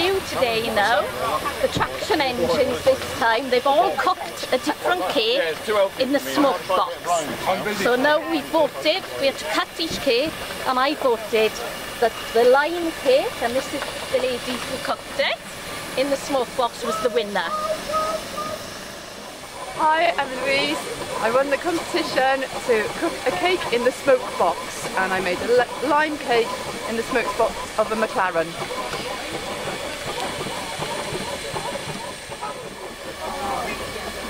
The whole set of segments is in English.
new today now. The traction engines this time, they've all cooked a different cake in the smoke box. So now we voted, we had to cut each cake, and I voted that the lime cake, and this is the lady who cooked it, in the smoke box was the winner. Hi, I'm Louise. I won the competition to cook a cake in the smoke box and I made a lime cake in the smoke box of a McLaren.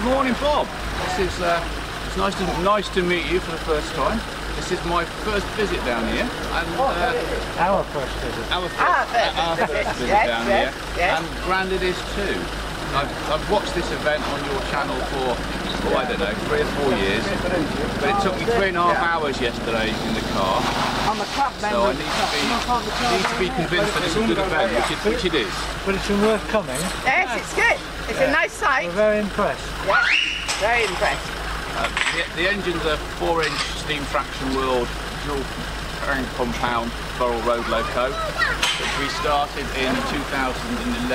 Good morning, Bob. This is uh, it's nice to nice to meet you for the first time. This is my first visit down here, and uh, Our first visit. our first, Ah, first our first visit Yes, down yes, here, yes. and Grandad is too. I've, I've watched this event on your channel for, oh, I don't know, three or four years, but it took me three and a half hours yesterday in the car, I'm a club member. so I need to be need to be convinced that it's a good event, which it, which it is. But it's been worth coming. Yes, it's good. It's a nice sight. We're very impressed. Yeah, very impressed. Uh, the, the engine's a four-inch steam traction world dual crank compound Burrell Road Loco, which we started in 2011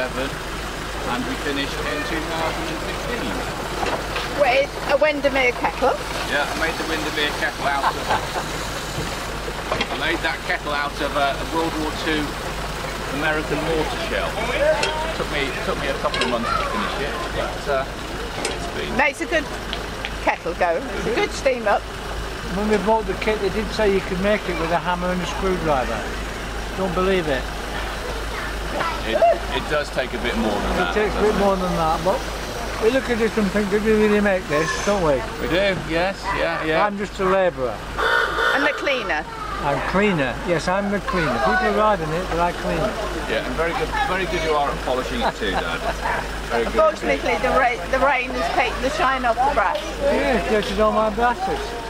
and we finished in 2015. With a Windermere kettle. Yeah, I made the Windermere kettle out of. I made that kettle out of a, a World War II American mortar shell. took me took me a couple of months to finish it, but uh, it's been. Makes a good kettle go. It's a good steam up. When we bought the kit, they did say you could make it with a hammer and a screwdriver. Don't believe it. It, it does take a bit more than It that. It takes a bit more than that, but we look at this and think, did we really make this, don't we? We do, yes, yeah, yeah. I'm just a labourer. And the cleaner. I'm cleaner. Yes, I'm the cleaner. People ride in it, but I clean it. Yeah, and very good, very good you are at polishing it too, Dad. Very good. Unfortunately, the, ra the rain has taken the shine off the brass. Yeah, dirtied all my brasses.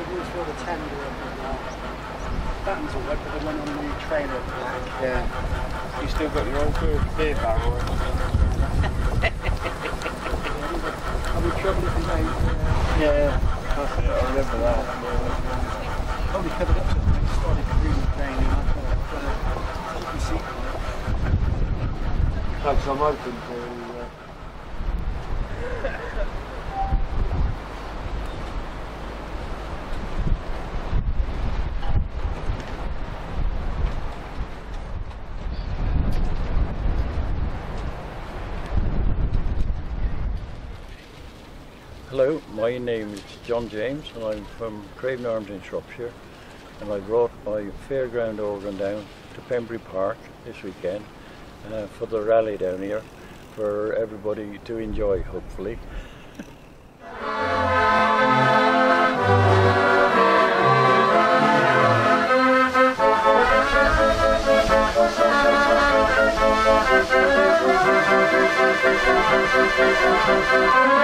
Used for the tender and that. Buttons all right, but the one on the the back. Yeah. You still got your old beer, beer barrel? I'll be trouble if you made. Uh, Yeah. That's it. I remember that. probably covered up something when it started really raining. I thought I've got a. Thanks, I'm open to. Uh, Hello, my name is John James and I'm from Craven Arms in Shropshire and I brought my fairground organ down to Pembrey Park this weekend uh, for the rally down here for everybody to enjoy hopefully.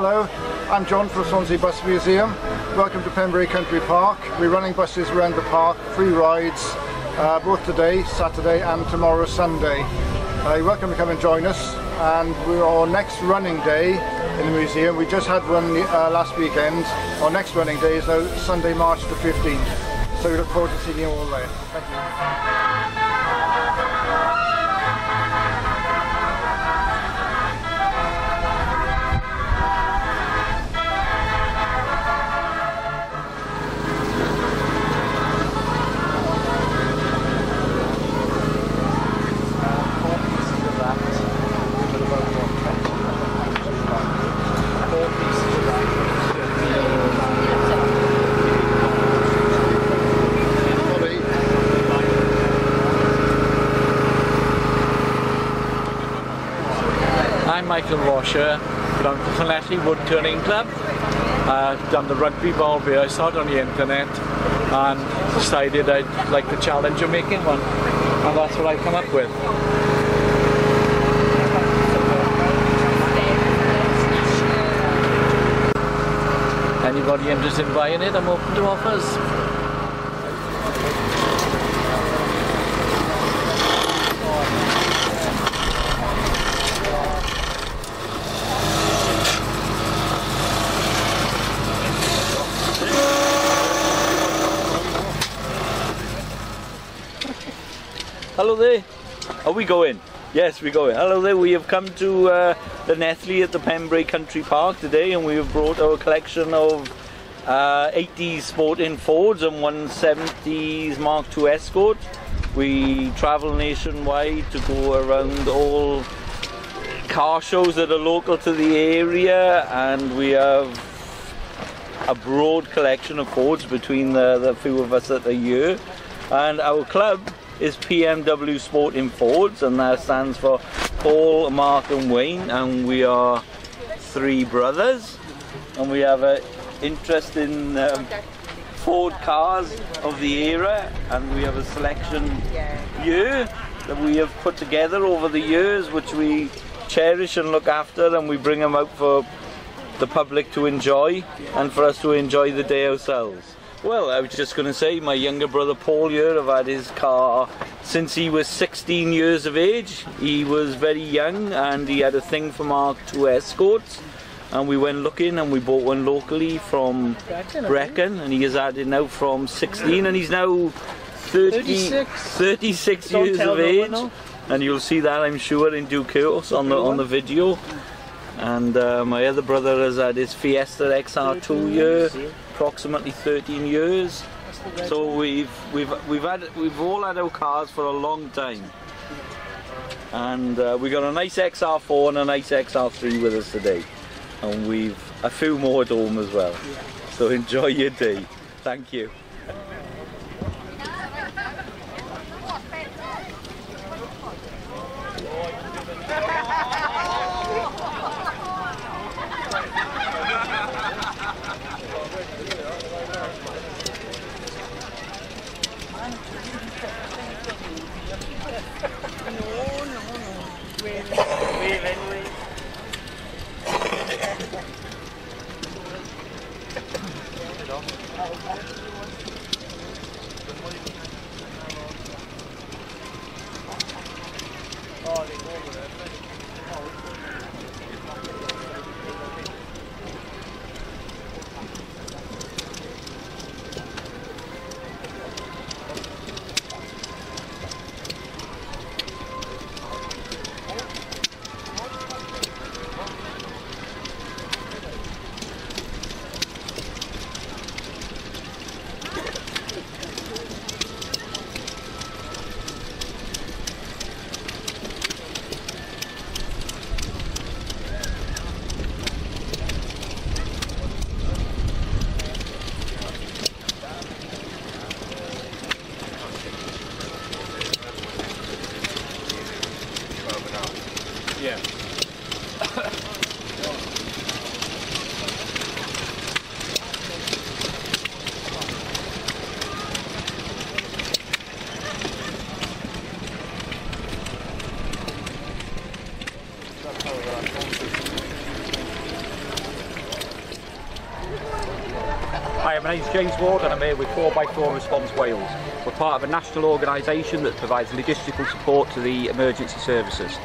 Hello, I'm John from Swansea Bus Museum. Welcome to Pembrey Country Park. We're running buses around the park, free rides, uh, both today, Saturday and tomorrow, Sunday. Uh, you're welcome to come and join us. And we're our next running day in the museum. We just had one uh, last weekend. Our next running day is now Sunday, March the 15th. So we look forward to seeing you all there. Thank you. Michael Washer, belong to Llanelli Wood Turning Club. Uh, done the rugby ball beer. I saw it on the internet and decided I'd like the challenge of making one. And that's what I come up with. Anybody interested in buying it, I'm open to offers. Hello there. Are we going? Yes, we're going. Hello there. We have come to uh, the Nethley at the Pembrey Country Park today, and we have brought our collection of uh, 80s sporting Fords and 170s Mark II Escort. We travel nationwide to go around all car shows that are local to the area, and we have a broad collection of Fords between the, the few of us that are here. And our club is PMW Sporting Fords, and that stands for Paul, Mark, and Wayne. And we are three brothers, and we have an interest in um, Ford cars of the era, and we have a selection here that we have put together over the years, which we cherish and look after, and we bring them out for the public to enjoy and for us to enjoy the day ourselves. Well, I was just going to say, my younger brother Paul here have had his car since he was 16 years of age. He was very young and he had a thing for Mark II Escorts. And we went looking and we bought one locally from Brecon and he has had it now from 16 and he's now 30, 36. 36 years of age. no. And you'll see that I'm sure in due course on the, on the video. And uh, my other brother has had his Fiesta XR2 year, approximately 13 years. So we've we've we've had we've all had our cars for a long time, and uh, we got a nice XR4 and a nice XR3 with us today, and we've a few more at home as well. So enjoy your day. Thank you. My name's James Ward and I'm here with 4x4 Response Wales. We're part of a national organisation that provides logistical support to the emergency services.